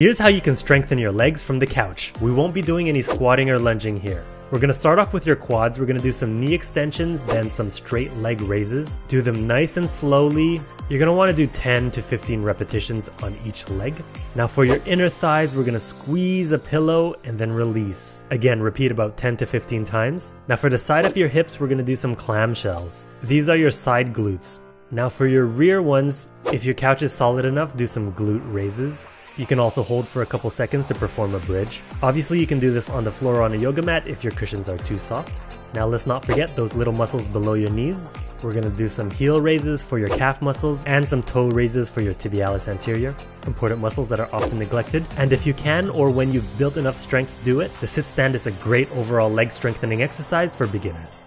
Here's how you can strengthen your legs from the couch. We won't be doing any squatting or lunging here. We're gonna start off with your quads. We're gonna do some knee extensions, then some straight leg raises. Do them nice and slowly. You're gonna wanna do 10 to 15 repetitions on each leg. Now for your inner thighs, we're gonna squeeze a pillow and then release. Again, repeat about 10 to 15 times. Now for the side of your hips, we're gonna do some clamshells. These are your side glutes. Now for your rear ones, if your couch is solid enough, do some glute raises. You can also hold for a couple seconds to perform a bridge. Obviously you can do this on the floor or on a yoga mat if your cushions are too soft. Now let's not forget those little muscles below your knees. We're gonna do some heel raises for your calf muscles and some toe raises for your tibialis anterior. Important muscles that are often neglected. And if you can or when you've built enough strength do it, the sit stand is a great overall leg strengthening exercise for beginners.